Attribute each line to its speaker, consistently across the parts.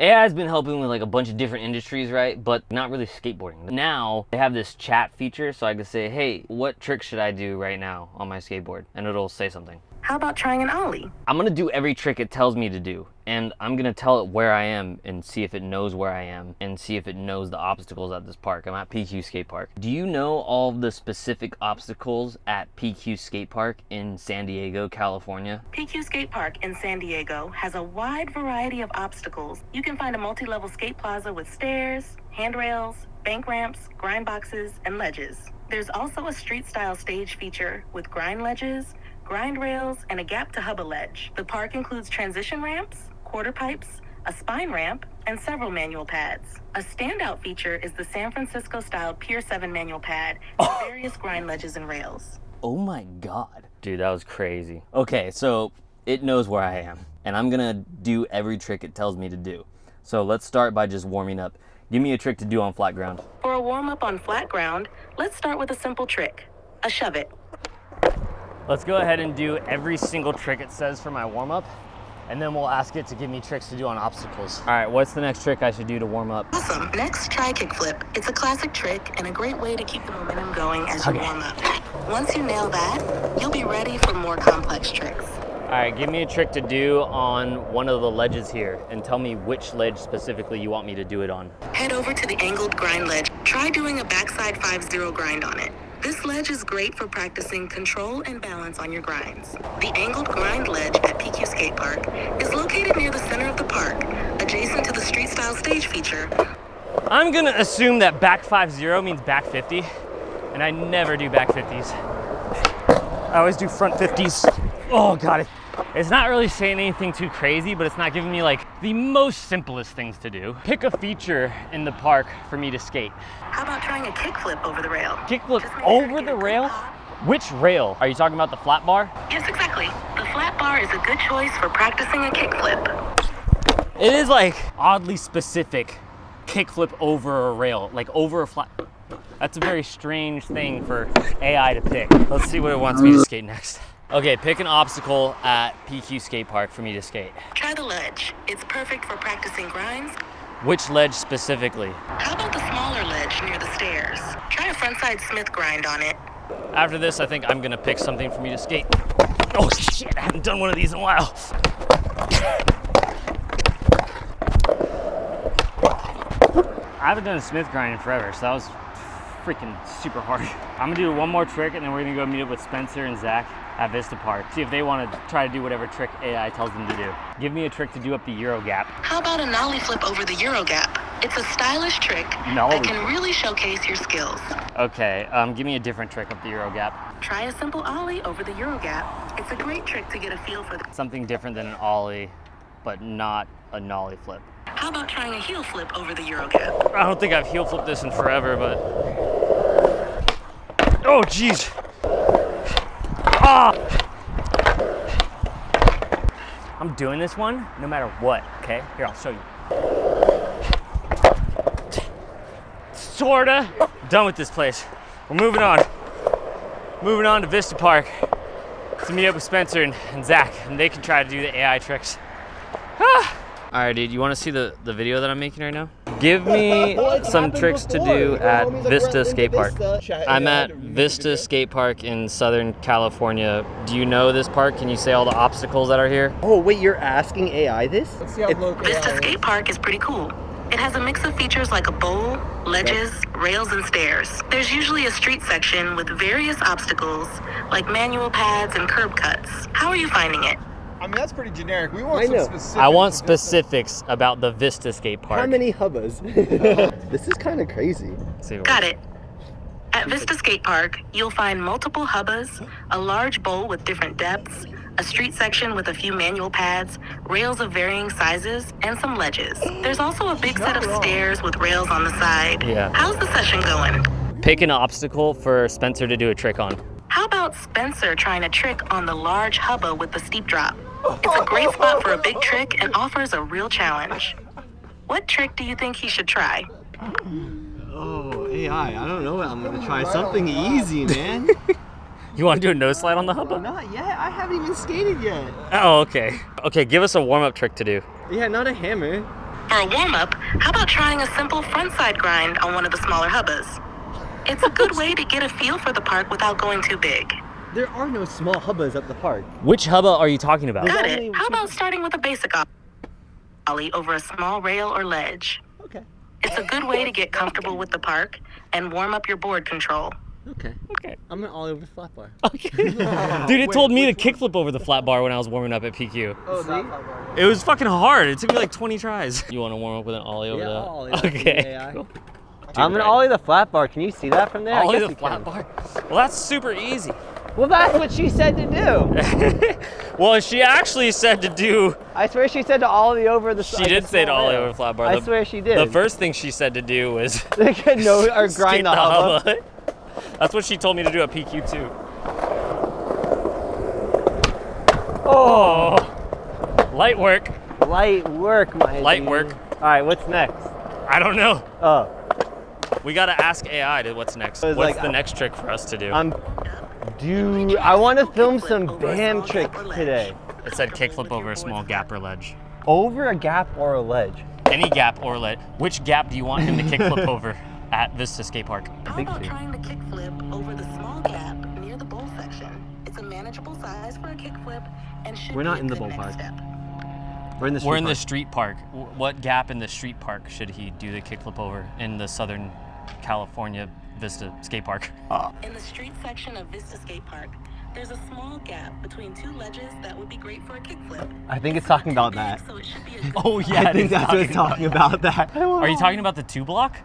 Speaker 1: AI has been helping with like a bunch of different industries, right? But not really skateboarding. Now they have this chat feature, so I can say, hey, what trick should I do right now on my skateboard? And it'll say something.
Speaker 2: How about trying an ollie?
Speaker 1: I'm gonna do every trick it tells me to do, and I'm gonna tell it where I am and see if it knows where I am and see if it knows the obstacles at this park. I'm at PQ Skate Park. Do you know all the specific obstacles at PQ Skate Park in San Diego, California?
Speaker 2: PQ Skate Park in San Diego has a wide variety of obstacles. You can find a multi-level skate plaza with stairs, handrails, bank ramps, grind boxes, and ledges. There's also a street-style stage feature with grind ledges, grind rails, and a gap to hubba ledge. The park includes transition ramps, quarter pipes, a spine ramp, and several manual pads. A standout feature is the San Francisco style Pier 7 manual pad and various grind ledges and rails.
Speaker 1: Oh my god. Dude, that was crazy. Okay, so it knows where I am, and I'm gonna do every trick it tells me to do. So let's start by just warming up. Give me a trick to do on flat ground.
Speaker 2: For a warm up on flat ground, let's start with a simple trick a shove it.
Speaker 1: Let's go ahead and do every single trick it says for my warm up, and then we'll ask it to give me tricks to do on obstacles. All right, what's the next trick I should do to warm up?
Speaker 2: Awesome. Next, try kickflip. It's a classic trick and a great way to keep the momentum going as you
Speaker 1: Okay.
Speaker 2: warm up. Once you nail that, you'll be ready for more complex tricks.
Speaker 1: All right, give me a trick to do on one of the ledges here, and tell me which ledge specifically you want me to do it on.
Speaker 2: Head over to the angled grind ledge. Try doing a backside 5-0 grind on it. This ledge is great for practicing control and balance on your grinds. The angled grind ledge at PQ Skate Park is located near the center of the park, adjacent to the street style stage feature.
Speaker 1: I'm gonna assume that back 5-0 means back 50, and I never do back 50s. I always do front 50s. Oh God, it's not really saying anything too crazy, but it's not giving me like the most simplest things to do. Pick a feature in the park for me to skate.
Speaker 2: How about trying a kickflip over the rail?
Speaker 1: Kickflip
Speaker 2: Just make sure
Speaker 1: over the
Speaker 2: get a good
Speaker 1: rail? Which rail? Are you talking about the flat bar?
Speaker 2: Yes, exactly. The flat bar is a good choice for practicing a kickflip.
Speaker 1: It is like oddly specific kickflip over a rail, like over a flat. That's a very strange thing for AI to pick. Let's see what it wants me to uh, skate next. Okay, pick an obstacle at PQ Skate Park for me to skate.
Speaker 2: Try the ledge. It's perfect for practicing grinds.
Speaker 1: Which ledge specifically?
Speaker 2: How about the smaller ledge near the stairs? Try a frontside Smith grind on it.
Speaker 1: After this, I think I'm gonna pick something for me to skate. Oh shit, I haven't done one of these in a while. I haven't done a Smith grind in forever, so that was freaking super hard. I'm gonna do one more trick and then we're gonna go meet up with Spencer and Zack at Vista Park. See if they wanna try to do whatever trick AI tells them to do. Give me a trick to do up the Euro gap.
Speaker 2: How about a nollie flip over the Euro gap? It's a stylish trick
Speaker 1: Nollie
Speaker 2: that can really showcase your skills.
Speaker 1: Okay, um, give me a different trick up the Euro gap.
Speaker 2: Try a simple ollie over the Euro gap. It's a great trick to get a feel for the.
Speaker 1: Something different than an ollie, but not a nollie flip.
Speaker 2: How about trying a heel flip over the Euro gap?
Speaker 1: I don't think I've heel flipped this in forever, but. Oh, jeez. Ah! I'm doing this one no matter what, okay? Here, I'll show you. Sorta. Done with this place. We're moving on. Moving on to Vista Park to meet up with Spencer and, and Zack, and they can try to do the AI tricks. Ah! All right, dude, you want to see the, the video that I'm making right now? Give me some tricks to do at Vista Skate Park. I'm at Vista Skate Park in Southern California. Do you know this park? Can you say all the obstacles that are here?
Speaker 3: Oh wait, you're asking AI this?
Speaker 4: Let's see how
Speaker 3: It-
Speaker 4: local
Speaker 2: Vista
Speaker 4: AI is.
Speaker 2: Skate Park is pretty cool. It has a mix of features like a bowl, ledges, rails, and stairs. There's usually a street section with various obstacles like manual pads and curb cuts. How are you finding it?
Speaker 4: I mean, that's pretty generic. We want
Speaker 3: I
Speaker 4: some
Speaker 3: know.
Speaker 4: specifics.
Speaker 1: I want specifics about the Vista Skate Park.
Speaker 3: How many hubbas? this is kind of crazy.
Speaker 2: Got it. At Vista Skate Park, you'll find multiple hubbas, a large bowl with different depths, a street section with a few manual pads, rails of varying sizes, and some ledges. There's also a big set of stairs with rails on the side.
Speaker 1: Yeah.
Speaker 2: How's the session going?
Speaker 1: Pick an obstacle for Spencer to do a trick on.
Speaker 2: How about Spencer trying a trick on the large hubba with the steep drop? It's a great spot for a big trick and offers a real challenge. What trick do you think he should try?
Speaker 3: Oh, AI, I don't know. I'm gonna try something easy, man.
Speaker 1: You want to do a nose slide on the hubba?
Speaker 3: not yet. I haven't even skated yet.
Speaker 1: Oh, okay. Okay, give us a warm up trick to do.
Speaker 3: Yeah, not a hammer.
Speaker 2: For a warm up, how about trying a simple frontside grind on one of the smaller hubbas? It's a good way to get a feel for the park without going too big.
Speaker 3: There are no small hubbas at the park.
Speaker 1: Which hubba are you talking about?
Speaker 2: Got it. How about starting with a basic ollie over a small rail or ledge?
Speaker 3: Okay.
Speaker 2: It's a good way to get comfortable with the park and warm up your board control.
Speaker 3: Okay.
Speaker 1: Okay.
Speaker 3: I'm an all over the flat bar.
Speaker 1: Okay. Dude, it told me to kickflip over the flat bar when I was warming up at PQ.
Speaker 3: Oh, see?
Speaker 1: It was fucking hard. It took me like 20 tries. You want to warm up with an ollie over
Speaker 3: Yeah,
Speaker 1: that?
Speaker 3: I'll ollie that the
Speaker 1: Okay. Cool.
Speaker 3: I'm an
Speaker 1: right.
Speaker 3: ollie the flat bar. Can you see that from there? I
Speaker 1: Ollie
Speaker 3: guess
Speaker 1: the flat
Speaker 3: can.
Speaker 1: bar. Well, that's super easy.
Speaker 3: Well, that's what she said to do.
Speaker 1: well, she actually said to do.
Speaker 3: I swear she said to ollie over the.
Speaker 1: She did say to ollie over the flat bar.
Speaker 3: I
Speaker 1: The-
Speaker 3: swear she did.
Speaker 1: The first thing she said to do was
Speaker 3: no, or grind the hubba.
Speaker 1: hubba. That's what she told me to do at PQ two. Oh. oh, light work.
Speaker 3: Light work, my
Speaker 1: Light
Speaker 3: dude.
Speaker 1: work.
Speaker 3: All right, what's next?
Speaker 1: I don't know.
Speaker 3: Oh,
Speaker 1: We gotta ask AI to what's next. What's
Speaker 3: like-
Speaker 1: the next trick for us to do?
Speaker 3: I'm. Dude, I want to film some bam tricks today.
Speaker 1: it said kickflip over a small gap or ledge.
Speaker 3: Over a gap or a ledge.
Speaker 1: Any gap or ledge. Which gap do you want him to kickflip over at Vista Skate Park?
Speaker 2: How
Speaker 3: think
Speaker 2: about trying to kickflip over the small gap near the bowl section? It's a manageable size for a kickflip and should
Speaker 3: We're not
Speaker 2: a
Speaker 3: in the bowl park.
Speaker 2: step.
Speaker 3: We're in the.
Speaker 1: We're in the
Speaker 3: street
Speaker 1: street park. What gap in the street park should he do the kickflip over in the Southern California Vista Skate Park? Ah.
Speaker 2: In the street section of Vista Skate Park, there's a small gap between two ledges that would be great for a kickflip.
Speaker 3: I think it's
Speaker 2: not
Speaker 3: talking about
Speaker 2: big,
Speaker 3: that.
Speaker 2: So it be a
Speaker 1: Oh yeah,
Speaker 3: I think
Speaker 1: is
Speaker 3: that's what it's talking about. That.
Speaker 1: Are you talking about the two block?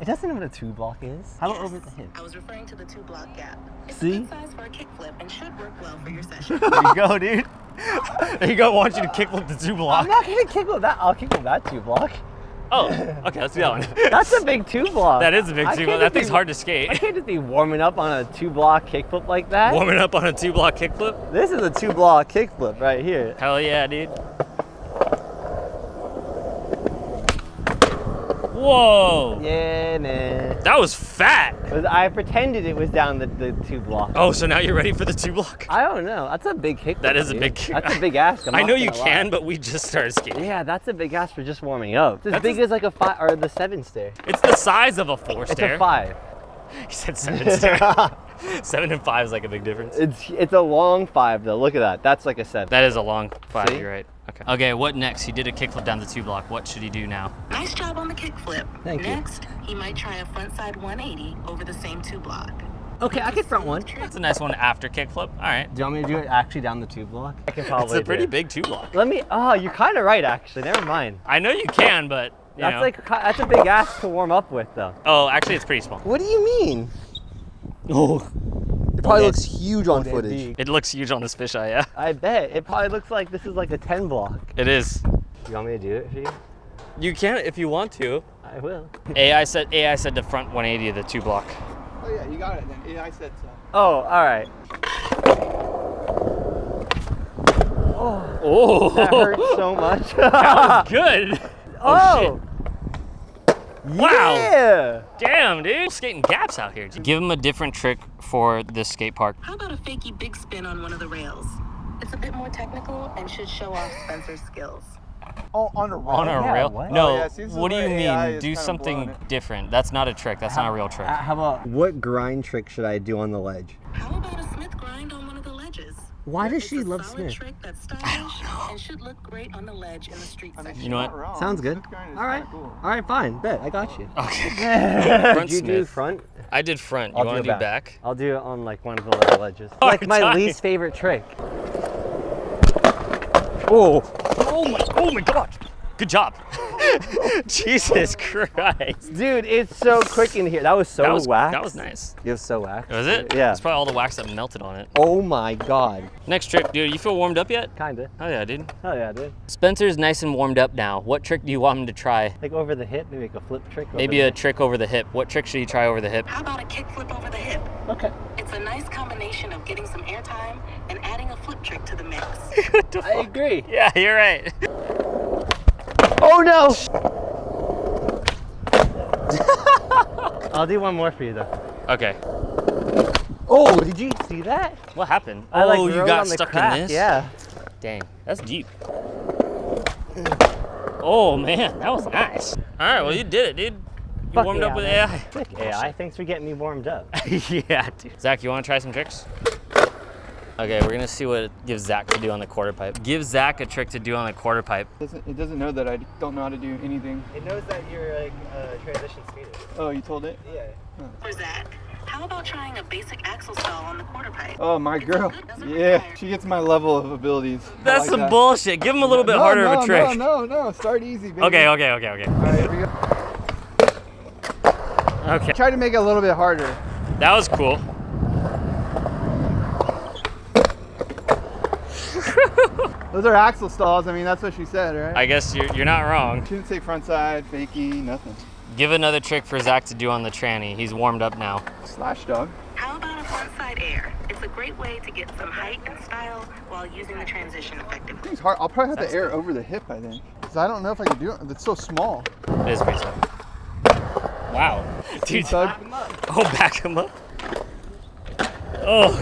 Speaker 3: It doesn't know what a two block is. How about
Speaker 2: Yes,
Speaker 3: over the hip?
Speaker 2: I was referring to the two block gap. It's
Speaker 3: See?
Speaker 2: a good size for a kickflip and should work well for your session.
Speaker 1: There you go, dude. There you go. I want you to kickflip the two block.
Speaker 3: I'm not gonna kickflip that. I'll kickflip that two block.
Speaker 1: Oh, okay, let's do that one.
Speaker 3: That's a big two block.
Speaker 1: That is a big two block. That
Speaker 3: just be-
Speaker 1: thing's hard to skate.
Speaker 3: I can't just be warming up on a two block kickflip like that.
Speaker 1: Warming up on a two block kickflip?
Speaker 3: This is a two block kickflip right here.
Speaker 1: Hell yeah, dude. Whoa.
Speaker 3: Yeah, man.
Speaker 1: That was fat.
Speaker 3: Was- I pretended it was down the, the two block.
Speaker 1: Oh, so now you're ready for the two block?
Speaker 3: I don't know. That's a big kickflip.
Speaker 1: That is a
Speaker 3: dude.
Speaker 1: big kick-
Speaker 3: That's a big ask. I'm
Speaker 1: I know you can,
Speaker 3: lie.
Speaker 1: but we just started skating.
Speaker 3: Yeah, that's a big ask for just warming up. It's as
Speaker 1: That's
Speaker 3: big
Speaker 1: a-
Speaker 3: as like a five or the seven stair.
Speaker 1: It's the size of a four
Speaker 3: It's
Speaker 1: stair.
Speaker 3: a five.
Speaker 1: He said seven stair. seven and five is like a big difference.
Speaker 3: It's it's a long five though. Look at that. That's like a seven.
Speaker 1: That is a long five,
Speaker 3: See?
Speaker 1: you're right. Okay. Okay, what next? He did a kickflip down the two block. What should he do now?
Speaker 2: nice job on the kickflip.
Speaker 3: Thank you.
Speaker 2: Next, he might try a frontside 180 over the same two block.
Speaker 3: okay, I can front one.
Speaker 1: That's a nice one after kickflip. All right.
Speaker 3: Do you want me to do it actually down the two block? I can probably.
Speaker 1: It's a
Speaker 3: do
Speaker 1: pretty
Speaker 3: it.
Speaker 1: big two block.
Speaker 3: Let me. Oh, you're kind of right actually. Never mind.
Speaker 1: I know you can, but you
Speaker 3: That's
Speaker 1: know.
Speaker 3: like that's a big ass to warm up with though.
Speaker 1: Oh, actually, it's pretty small.
Speaker 5: What do you mean?
Speaker 1: Oh.
Speaker 5: It probably looks huge on footage.
Speaker 3: big.
Speaker 1: It looks huge on this fisheye, yeah.
Speaker 3: I bet it probably looks like this is like a ten block.
Speaker 1: It is.
Speaker 3: You want me to do it for you?
Speaker 1: You can if you want to.
Speaker 3: I will.
Speaker 1: AI said AI said the front 180 of the two block.
Speaker 4: Oh yeah, you got it then. Yeah, I said so.
Speaker 3: Oh, all right.
Speaker 1: Oh,
Speaker 3: That hurt so much.
Speaker 1: good.
Speaker 3: oh, oh
Speaker 1: Wow.
Speaker 3: yeah.
Speaker 1: Damn, dude. Skating gaps out here. Give him a different trick for this skate park.
Speaker 2: How about a fakey big spin on one of the rails? It's a bit more technical and should show off Spencer's skills.
Speaker 4: Oh, on a rail.
Speaker 1: On a
Speaker 3: Yeah,
Speaker 1: rail?
Speaker 3: what?
Speaker 1: No.
Speaker 4: Oh, yeah,
Speaker 1: what do you
Speaker 4: AI
Speaker 1: mean? Do something different. That's not a trick. That's not a real trick.
Speaker 3: How about
Speaker 5: What grind trick should I do on the ledge?
Speaker 2: How about a Smith grind on one of the ledges?
Speaker 3: Why does she
Speaker 2: a
Speaker 3: love
Speaker 2: solid
Speaker 3: Smith?
Speaker 2: trick that's stylish and should look great on the ledge in the street
Speaker 4: I mean,
Speaker 2: section.
Speaker 1: You know what?
Speaker 4: wrong.
Speaker 3: Sounds good.
Speaker 4: Smith grind is
Speaker 3: All right.
Speaker 4: kinda Cool.
Speaker 3: All right, fine. Bet I got you.
Speaker 1: Okay. Front
Speaker 3: Did you do front?
Speaker 1: I did front. You
Speaker 3: I'll
Speaker 1: want to
Speaker 3: do
Speaker 1: do
Speaker 3: back.
Speaker 1: back?
Speaker 3: I'll do it on like one of the little ledges.
Speaker 1: Oh,
Speaker 3: like my
Speaker 1: time.
Speaker 3: least favorite trick.
Speaker 1: Oh. Oh my. Oh my God. Good job. Jesus Christ.
Speaker 3: Dude, it's so quick in here. That was so
Speaker 1: that was
Speaker 3: waxed.
Speaker 1: that was nice.
Speaker 3: It was so waxed.
Speaker 1: Was it?
Speaker 3: Yeah.
Speaker 1: It's probably all the wax that melted on it.
Speaker 3: Oh my god.
Speaker 1: Next trick, dude. You feel warmed up yet?
Speaker 3: Kinda.
Speaker 1: Oh yeah, dude.
Speaker 3: Oh yeah, dude.
Speaker 1: Spencer's nice and warmed up now. What trick do you want him to try?
Speaker 3: Like over the hip, maybe like a flip trick.
Speaker 1: Maybe a
Speaker 3: hip.
Speaker 1: trick over the hip. What trick should he try over the hip?
Speaker 2: How about a kickflip over the hip?
Speaker 3: Okay.
Speaker 2: It's a nice combination of getting some airtime and adding a flip trick to the mix.
Speaker 3: I agree.
Speaker 1: Yeah, you're right.
Speaker 3: Oh no! I'll do one more for you though.
Speaker 1: Okay.
Speaker 3: Oh, did you see that?
Speaker 1: What happened?
Speaker 3: I like
Speaker 1: oh, you got
Speaker 3: on the
Speaker 1: stuck
Speaker 3: crack,
Speaker 1: in this?
Speaker 3: Yeah.
Speaker 1: Dang, that's deep. Oh man, that was nice. All right, well you did it, dude. You
Speaker 5: Fuck
Speaker 1: warmed up with
Speaker 5: man.
Speaker 1: AI.
Speaker 5: Sick AI. Thanks for getting me warmed up.
Speaker 1: yeah, dude. Zack, you want to try some tricks? Okay, we're gonna see what it gives Zack to do on the quarter pipe. Give Zack a trick to do on the quarter pipe.
Speaker 4: It doesn't, it doesn't know that I don't know how to do anything.
Speaker 5: It knows that you're like uh, transition skater.
Speaker 4: Oh, you told it?
Speaker 5: Yeah.
Speaker 2: For Zack, how about trying a basic axle stall on the quarter pipe?
Speaker 4: Oh, my
Speaker 2: It's
Speaker 4: girl.
Speaker 2: good,
Speaker 4: Yeah,
Speaker 2: require-
Speaker 4: she gets my level of abilities.
Speaker 1: That's
Speaker 4: like
Speaker 1: some
Speaker 4: that.
Speaker 1: bullshit. Give him a little bit
Speaker 4: no,
Speaker 1: harder
Speaker 4: no,
Speaker 1: of a trick.
Speaker 4: No, no, no. Start easy, baby.
Speaker 1: Okay, okay, okay, okay.
Speaker 4: All right, here we go.
Speaker 1: Okay.
Speaker 4: Try to make it a little bit harder.
Speaker 1: That was cool.
Speaker 4: Those are axle stalls. I mean, that's what she said, right?
Speaker 1: I guess you're, you're not wrong.
Speaker 4: She didn't say front side, fakie, nothing.
Speaker 1: Give another trick for Zack to do on the tranny. He's warmed up now.
Speaker 4: Slash dog.
Speaker 2: How about a frontside air? It's a great way to get some height and style while using the transition effectively.
Speaker 4: It's hard. I'll probably have to air over the hip, I think. Because I don't know if I can do it. It's so small.
Speaker 1: It is pretty tough. Wow. Dude,
Speaker 4: Thug.
Speaker 1: oh, back him up. Oh.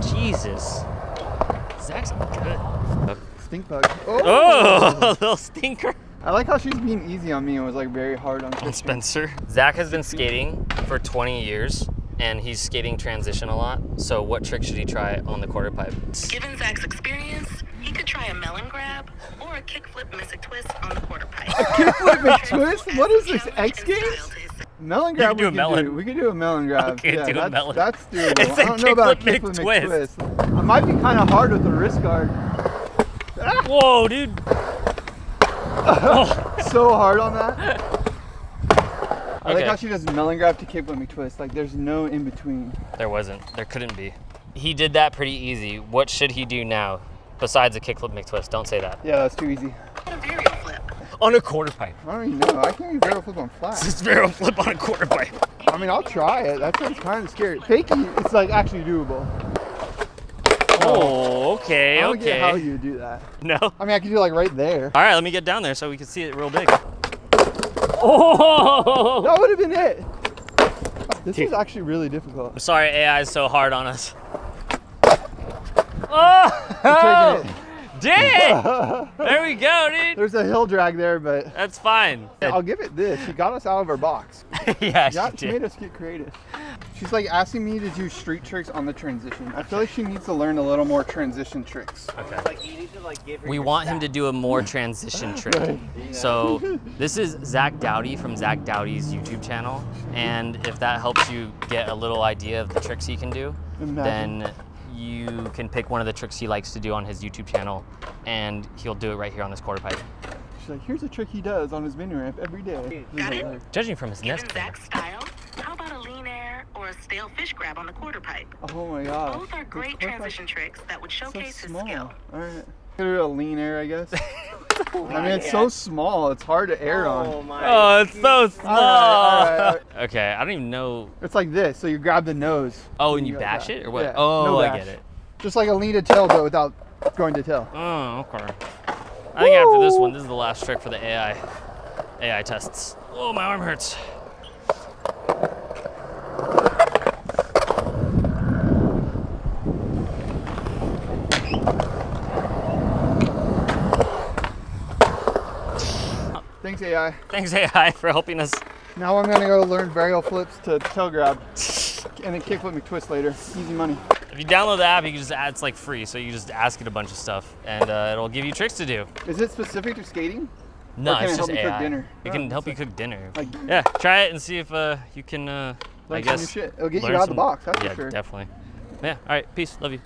Speaker 1: Jesus. Zack's good.
Speaker 4: Stink bug. Oh!
Speaker 1: Oh, a little stinker.
Speaker 4: I like how she's being easy on me and was like very hard on
Speaker 1: on
Speaker 4: Christian.
Speaker 1: Spencer. Zack has been skating for 20 years and he's skating transition a lot. So what trick should he try on the quarter pipe?
Speaker 2: Given Zack's experience, he could try a melon grab or a kickflip McTwist on the quarter pipe.
Speaker 4: A kickflip twist What is this, X
Speaker 2: and
Speaker 4: Games?
Speaker 2: Style to
Speaker 4: Melon
Speaker 1: You
Speaker 4: grab
Speaker 1: can do
Speaker 4: we
Speaker 1: a
Speaker 4: could
Speaker 1: melon.
Speaker 4: do. We could do a melon grab.
Speaker 1: Okay,
Speaker 4: yeah,
Speaker 1: do a
Speaker 4: that's,
Speaker 1: melon.
Speaker 4: That's doable.
Speaker 1: It said
Speaker 4: I don't know about
Speaker 1: kickflip
Speaker 4: kickflip
Speaker 1: McTwist.
Speaker 4: McTwist. I might be kind of hard with the wrist guard.
Speaker 1: Whoa, dude.
Speaker 4: So hard on that. I like how she does melon grab to kickflip McTwist. Like there's no in between.
Speaker 1: There wasn't. There couldn't be. He did that pretty easy. What should he do now? Besides a kickflip McTwist, don't say that.
Speaker 4: Yeah, that's too easy.
Speaker 2: A varial flip.
Speaker 1: On a quarter pipe.
Speaker 4: I don't even know. I can't even varial flip on flat.
Speaker 1: It's varial flip on a quarter pipe.
Speaker 4: I mean, I'll try it. That sounds kind of scary. Fakey, it's like actually doable.
Speaker 1: Oh, okay,
Speaker 4: I don't
Speaker 1: okay.
Speaker 4: get how you do that.
Speaker 1: no.
Speaker 4: I mean, I could do like right there.
Speaker 1: All right, let me get down there so we can see it real big. Oh!
Speaker 4: That would have been it. This
Speaker 1: Dude.
Speaker 4: is actually really difficult.
Speaker 1: I'm sorry AI is so hard on us.
Speaker 4: Taking
Speaker 1: Oh!
Speaker 4: it.
Speaker 1: Dang! There we go, dude.
Speaker 4: There's a hill drag there, but
Speaker 1: That's fine.
Speaker 4: I'll give it this. She got us out of our box.
Speaker 1: yeah,
Speaker 4: Yeah,
Speaker 1: she
Speaker 4: she
Speaker 1: did.
Speaker 4: made us get creative. She's like asking me to do street tricks on the transition. I feel like she needs to learn a little more transition tricks.
Speaker 1: Okay.
Speaker 5: Like you need to like give her
Speaker 1: We
Speaker 5: your
Speaker 1: want him to do a more transition trick.
Speaker 4: Right.
Speaker 1: So this is Zack Dowdy from Zack Dowdy's YouTube channel, and if that helps you get a little idea of the tricks he can do,
Speaker 4: Imagine.
Speaker 1: then you can pick one of the tricks he likes to do on his YouTube channel, and he'll do it right here on this quarter pipe.
Speaker 4: She's like, here's a trick he does on his mini ramp every day.
Speaker 2: Got it?
Speaker 4: Like,
Speaker 1: Judging from his
Speaker 2: Given
Speaker 1: nest,
Speaker 2: Zack's style, how about a lean air or a stalefish grab on the quarter pipe?
Speaker 4: Oh my god.
Speaker 2: Both are great transition tricks that would
Speaker 4: So
Speaker 2: showcase his skill.
Speaker 4: All right. Gonna do a lean air, I guess. I mean, it's so small. It's hard to air
Speaker 5: Oh
Speaker 4: on.
Speaker 5: my.
Speaker 1: oh, it's so small.
Speaker 4: all right, all
Speaker 1: Okay, I don't even know.
Speaker 4: It's like this. So you grab the nose.
Speaker 1: Oh, and you
Speaker 4: go
Speaker 1: bash
Speaker 4: like
Speaker 1: it or what?
Speaker 4: Yeah,
Speaker 1: oh,
Speaker 4: no
Speaker 1: I get it.
Speaker 4: Just like a lean to tail, but without going to tail.
Speaker 1: Oh, okay. I think after this one, this is the last trick for the AI AI tests. Oh, my arm hurts.
Speaker 4: Thanks, AI.
Speaker 1: Thanks AI for helping us.
Speaker 4: Now I'm gonna go learn varial flips to tail grab, and then kickflip McTwist later. Easy money.
Speaker 1: If you download the app, you can just add, it's like free, so you just ask it a bunch of stuff, and uh, it'll give you tricks to do.
Speaker 4: Is it specific to skating?
Speaker 1: No, it's
Speaker 4: it
Speaker 1: just AI.
Speaker 4: dinner?
Speaker 1: It
Speaker 4: Oh,
Speaker 1: can help you cook dinner.
Speaker 4: Like,
Speaker 1: yeah, try it and see if uh, you can. Uh, I
Speaker 4: Learn some new
Speaker 1: guess
Speaker 4: shit. It'll get you out of the box, that's for
Speaker 1: yeah,
Speaker 4: sure.
Speaker 1: definitely. Yeah. All right. Peace. Love you.